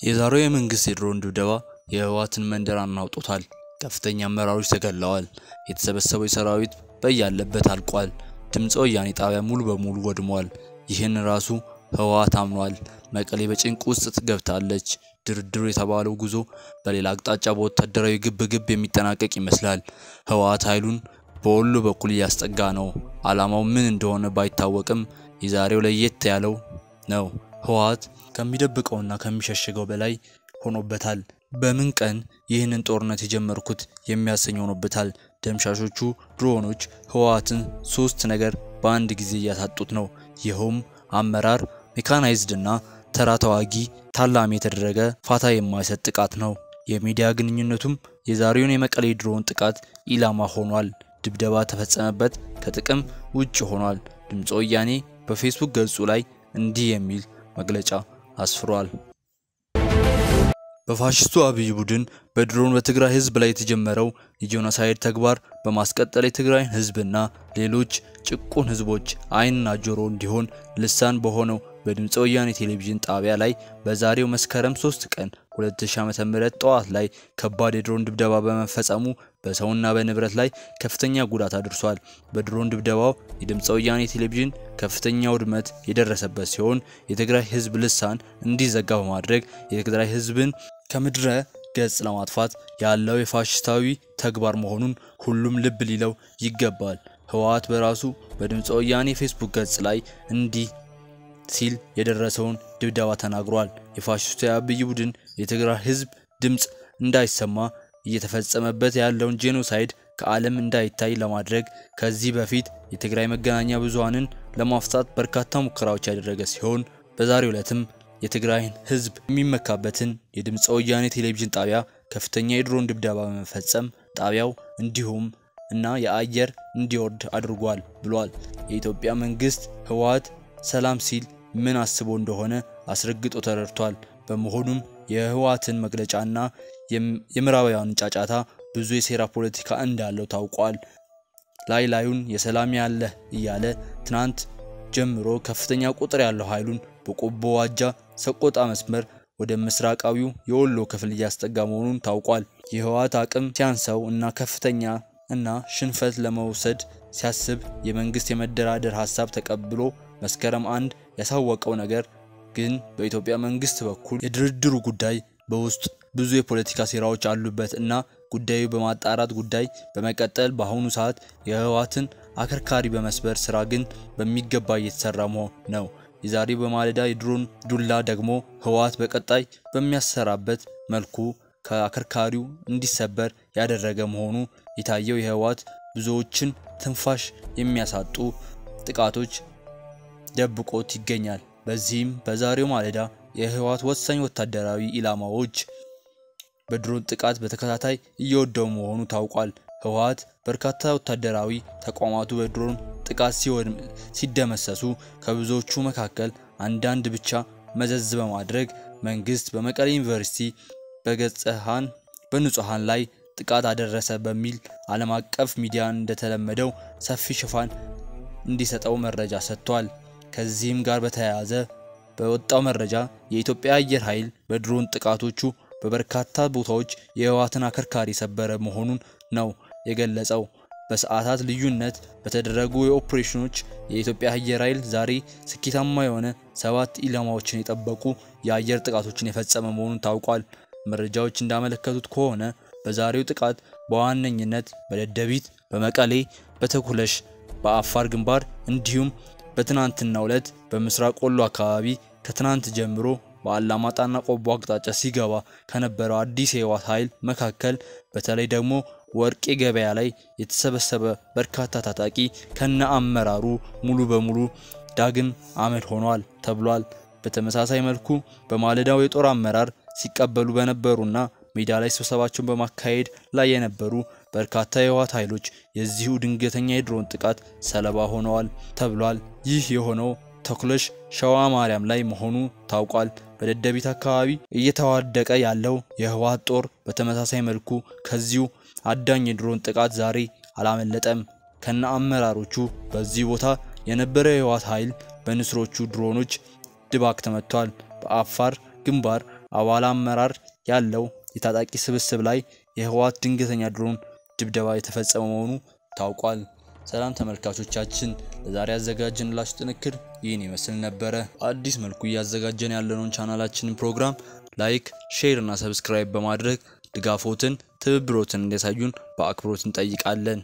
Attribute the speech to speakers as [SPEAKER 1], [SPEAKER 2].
[SPEAKER 1] የዛሬው የመንግስት የድሮን ድብደባ የህወሓትን መንደር አናውጦታል። ከፍተኛ አመራሮች ተገድለዋል። የተሰበሰበው ሰራዊት በያለበት አልቋል። ድምፀ ወያኔ ጣቢያ ሙሉ በሙሉ ወድሟል። ይህን ራሱ ህወሓት አምኗል። መቀሌ በጭንቅ ውስጥ ገብታለች። ድርድሩ የተባለው ጉዞ በሌላ አቅጣጫ በወታደራዊ ግብ ግብ የሚጠናቀቅ ይመስላል። ህወሓት ኃይሉን በወሎ በኩል እያስጠጋ ነው። ዓላማው ምን እንደሆነ ባይታወቅም የዛሬው ለየት ያለው ነው። ህወሓት ከሚደብቀውና ከሚሸሽገው በላይ ሆኖበታል። በምን ቀን ይህንን ጦርነት የጀመርኩት የሚያሰኝ ሆኖበታል። ደምሻሾቹ ድሮኖች ህወሓትን ሶስት ነገር በአንድ ጊዜ እያሳጡት ነው። ይኸውም አመራር፣ ሜካናይዝድ እና ተራ ተዋጊ ታላሚ የተደረገ ፋታ የማይሰጥ ጥቃት ነው። የሚዲያ ግንኙነቱም የዛሬውን የመቀሌ ድሮን ጥቃት ኢላማ ሆኗል። ድብደባ ተፈጸመበት፣ ከጥቅም ውጭ ሆኗል። ድምፀ ወያኔ በፌስቡክ ገጹ ላይ እንዲህ የሚል መግለጫ አስፍሯል። በፋሽስቱ አብይ ቡድን በድሮን በትግራይ ህዝብ ላይ የተጀመረው የጄኖሳይድ ተግባር በማስቀጠል የትግራይን ህዝብና ሌሎች ጭቁን ህዝቦች ዓይንና ጆሮ እንዲሆን ልሳን በሆነው በድምፀ ወያኔ ቴሌቪዥን ጣቢያ ላይ በዛሬው መስከረም 3 ቀን 2000 ዓ.ም ጠዋት ላይ ከባድ የድሮን ድብደባ በመፈጸሙ በሰውና በንብረት ላይ ከፍተኛ ጉዳት አድርሷል። በድሮን ድብደባው የድምፀ ወያኔ ቴሌቪዥን ከፍተኛ ውድመት የደረሰበት ሲሆን የትግራይ ህዝብ ልሳን እንዲዘጋ በማድረግ የትግራይ ህዝብን ከምድረ ገጽ ለማጥፋት ያለው የፋሽስታዊ ተግባር መሆኑን ሁሉም ልብ ሊለው ይገባል። ህወሓት በራሱ በድምፀ ወያኔ ፌስቡክ ገጽ ላይ እንዲህ ሲል የደረሰውን ድብደባ ተናግሯል። የፋሽስቱ የአብይ ቡድን የትግራይ ህዝብ ድምፅ እንዳይሰማ እየተፈጸመበት ያለውን ጄኖሳይድ ከዓለም እንዳይታይ ለማድረግ ከዚህ በፊት የትግራይ መገናኛ ብዙሃንን ለማፍታት በርካታ ሙከራዎች ያደረገ ሲሆን በዛሬው ዕለትም የትግራይን ህዝብ የሚመካበትን የድምፀ ወያኔ ቴሌቪዥን ጣቢያ ከፍተኛ የድሮን ድብደባ በመፈጸም ጣቢያው እንዲሁም እና የአየር እንዲወርድ አድርጓል ብሏል። የኢትዮጵያ መንግስት ህወሓት ሰላም ሲል ምን አስቦ እንደሆነ አስረግጦ ተረድቷል። በመሆኑም የህወሓትን መግለጫና የምዕራባውያን ጫጫታ ብዙ የሴራ ፖለቲካ እንዳለው ታውቋል። ላይ ላዩን የሰላም ያለህ እያለ ትናንት ጀምሮ ከፍተኛ ቁጥር ያለው ኃይሉን በቆቦ ዋጃ ሰቆጣ መስመር ወደ ምስራቃዊው የወሎ ክፍል እያስጠጋ መሆኑን ታውቋል። የህወሓት አቅም ሲያንሰው እና ከፍተኛ እና ሽንፈት ለመውሰድ ሲያስብ የመንግስት የመደራደር ሀሳብ ተቀብሎ መስከረም አንድ ያሳወቀው ነገር ግን በኢትዮጵያ መንግስት በኩል የድርድሩ ጉዳይ በውስጥ ብዙ የፖለቲካ ሴራዎች አሉበት እና ጉዳዩ በማጣራት ጉዳይ በመቀጠል በአሁኑ ሰዓት የህወሓትን አከርካሪ በመስበር ስራ ግን በሚገባ እየተሰራ መሆን ነው። የዛሬ በማለዳ የድሮን ዱላ ደግሞ ህወሓት በቀጣይ በሚያሰራበት መልኩ ከአከርካሪው እንዲሰበር ያደረገ መሆኑ የታየው የህወሓት ብዙዎችን ትንፋሽ የሚያሳጡ ጥቃቶች ደብቆት ይገኛል። በዚህም በዛሬው ማለዳ የህወሓት ወሳኝ ወታደራዊ ኢላማዎች በድሮን ጥቃት በተከታታይ እየወደሙ መሆኑ ታውቋል። ህወሓት በርካታ ወታደራዊ ተቋማቱ በድሮን ጥቃት ሲደመሰሱ ከብዙዎቹ መካከል አንዳንድ ብቻ መዘዝ በማድረግ መንግስት በመቀሌ ዩኒቨርሲቲ በገጸሃን በንጹሃን ላይ ጥቃት አደረሰ በሚል ዓለም አቀፍ ሚዲያ እንደተለመደው ሰፊ ሽፋን እንዲሰጠው መረጃ ሰጥቷል። ከዚህም ጋር በተያያዘ በወጣው መረጃ የኢትዮጵያ አየር ኃይል በድሮን ጥቃቶቹ በበርካታ ቦታዎች የህወሓትን አከርካሪ የሰበረ መሆኑን ነው የገለጸው። በሰዓታት ልዩነት በተደረጉ የኦፕሬሽኖች የኢትዮጵያ አየር ኃይል ዛሬ ስኬታማ የሆነ ሰባት ኢላማዎችን የጠበቁ የአየር ጥቃቶችን የፈጸመ መሆኑን ታውቋል። መረጃዎች እንዳመለከቱት ከሆነ በዛሬው ጥቃት በዋነኝነት በደደቢት፣ በመቀሌ፣ በተኩለሽ፣ በአፋር ግንባር እንዲሁም በትናንትናው ዕለት በምስራቅ ወሎ አካባቢ ከትናንት ጀምሮ በአላማጣና ቆቦ አቅጣጫ ሲገባ ከነበረው አዲስ የህወሓት ኃይል መካከል በተለይ ደግሞ ወርቄ ገበያ ላይ የተሰበሰበ በርካታ ታጣቂ ከነ አመራሩ ሙሉ በሙሉ ዳግም አመድ ሆኗል ተብሏል። በተመሳሳይ መልኩ በማለዳው የጦር አመራር ሲቀበሉ በነበሩና ሜዳ ላይ ስብሰባቸውን በማካሄድ ላይ የነበሩ በርካታ የህወሓት ኃይሎች የዚሁ ድንገተኛ የድሮን ጥቃት ሰለባ ሆነዋል ተብሏል። ይህ የሆነው ተኩለሽ ሸዋ ማርያም ላይ መሆኑ ታውቋል። በደደቢት አካባቢ እየተዋደቀ ያለው የህወሓት ጦር በተመሳሳይ መልኩ ከዚሁ አዳኝ የድሮን ጥቃት ዛሬ አላመለጠም። ከነ አመራሮቹ በዚህ ቦታ የነበረ የህወሓት ኃይል በንስሮቹ ድሮኖች ድባቅ ተመቷል። በአፋር ግንባር አባል አመራር ያለው የታጣቂ ስብስብ ላይ የህወሓት ድንገተኛ ድሮን ድብደባ የተፈጸመ መሆኑ ታውቋል። ሰላም ተመልካቾቻችን፣ ለዛሬ ያዘጋጀንላችሁ ጥንቅር ይህን ይመስል ነበረ። አዲስ መልኩ እያዘጋጀን ያለነውን ቻናላችንን ፕሮግራም like፣ share እና subscribe በማድረግ ድጋፎትን፣ ትብብሮትን እንዲያሳዩን በአክብሮት እንጠይቃለን።